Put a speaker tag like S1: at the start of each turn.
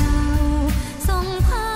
S1: រាវសង្ផា